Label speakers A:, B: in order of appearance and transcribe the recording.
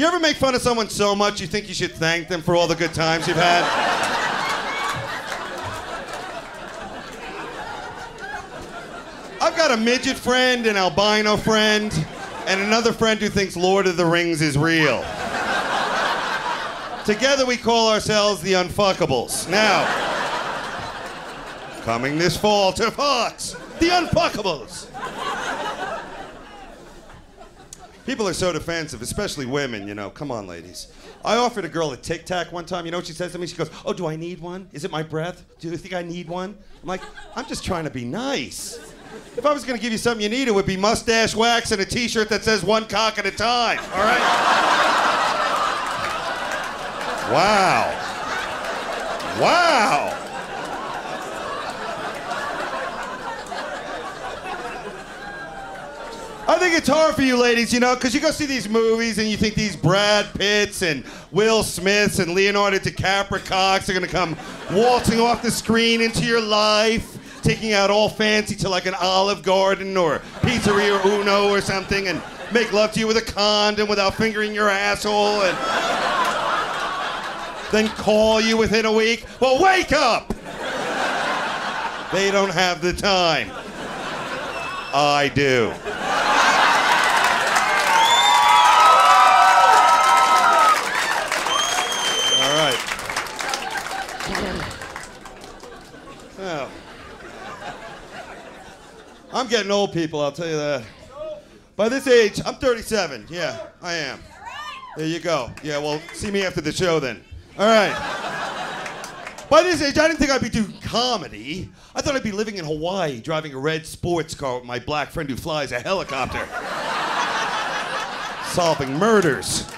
A: You ever make fun of someone so much you think you should thank them for all the good times you've had? I've got a midget friend, an albino friend, and another friend who thinks Lord of the Rings is real. Together we call ourselves the Unfuckables. Now, coming this fall to Fox, the Unfuckables. People are so defensive, especially women, you know. Come on, ladies. I offered a girl a Tic Tac one time. You know what she says to me? She goes, Oh, do I need one? Is it my breath? Do you think I need one? I'm like, I'm just trying to be nice. If I was going to give you something you need, it would be mustache wax and a t shirt that says one cock at a time, all right? wow. Wow. I think it's hard for you ladies, you know, because you go see these movies and you think these Brad Pitts and Will Smiths and Leonardo DiCaprio cocks are going to come waltzing off the screen into your life, taking out all fancy to like an Olive Garden or Pizzeria Uno or something and make love to you with a condom without fingering your asshole and then call you within a week. Well, wake up! They don't have the time. I do. All right. Oh. I'm getting old, people, I'll tell you that. By this age, I'm 37. Yeah, I am. There you go. Yeah, well, see me after the show then. All right. By this age, I didn't think I'd be doing comedy. I thought I'd be living in Hawaii, driving a red sports car with my black friend who flies a helicopter, solving murders.